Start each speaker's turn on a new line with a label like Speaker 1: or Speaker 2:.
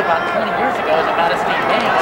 Speaker 1: about 20 years ago is about a state name.